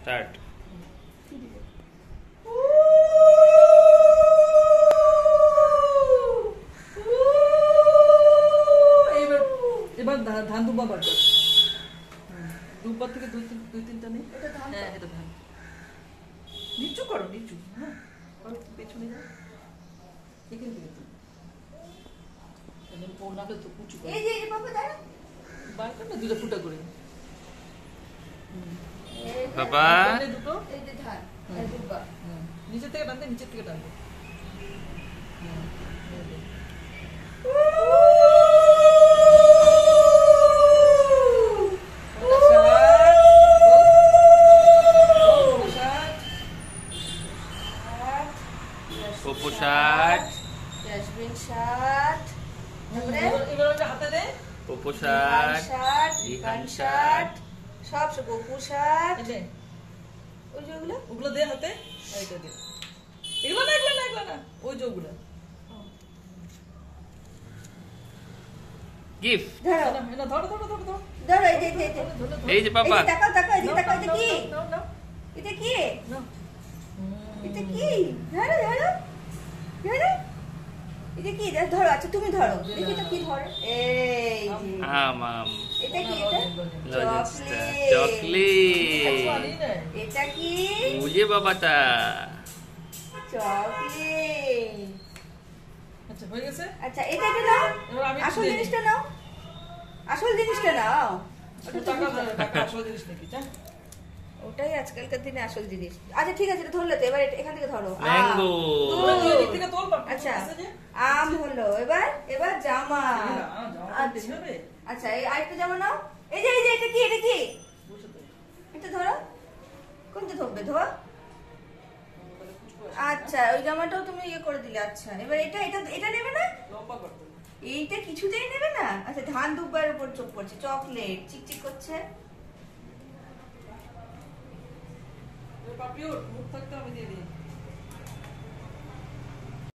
Start এবার এবার ধান দুব্বা কর হুম, থেকে দুই তিন দুই তিনটা নেই? এটা ধান তো? হ্যাঁ এটা ধান। নিচু করো নিচু। হ্যাঁ করো, পেছনে যাও। এখান থেকে তো উঁচু করে এই যে এই দাঁড়া বার কর না দুটো ফুটা করে। হুম। বাবা। দুটো এই যে ধান নিচে থেকে টানতে নিচের থেকে টানতে তারপরে? এবার হাতে দে। পপু ধান ষাট ষাট সব সব গপু ষাট এই নে, ওই যে ওগুলো? ওগুলো দে হাতে। এইটা দে। এগুলো না এগুলো না এগুলো না। ওই যে ওগুলো। গিফট। ধরো। না, না, ধরো ধরো ধরো ধরো। ধরো এই যে এই যে, এই যে। ধরো, ধরো, ধরো। এই যে বাবা এই যে তাকাও তাকাও এই যে তাকাও এটা কি? এটা কি? এটা কি? ধরো ধরো ধরো এটা ধরো, ধরো আচ্ছা তুমি ধরো। দেখি এটা কি ধরো। এই আম আম। এটা কি এটা? চকলেট। চকলেট। এটা কি? বুঝে বাবাটা। চকলেট। আচ্ছা হয়ে গেছে? আচ্ছা এটা এটা নাও। আসল জিনিসটা নাও। আসল জিনিসটা নাও। আচ্ছা, টাকা দাও, টাকা আসল জিনিস নাকি, যা। ওটাই আজকালকার দিনে আসল জিনিস। আচ্ছা ঠিক আছে এটা ধরলে তো। এবার এখান থেকে ধরো। ম্যাঙ্গো ওই যে দিক থেকে তোল, বাবা, আচ্ছা যে। আম হলো এবার এবার জামা। আচ্ছা। আচ্ছা এই আরেকটা জামা নাও। এই যে এই যে এটা কি এটা কি? এটা ধরো। কোনটা ধরবে? আছে, আচ্ছা ওই জামাটাও তুমি ইয়ে করে দিলে আচ্ছা। এবার এটা এটা এটা নেবে না। এইটা কিছুতেই নেবে না? আচ্ছা ধান দুব্বার উপর চোখ পড়ছে চকলেট চিকচিক করছে। পাপিও, মুখ থাকতে আমি দিয়ে দিই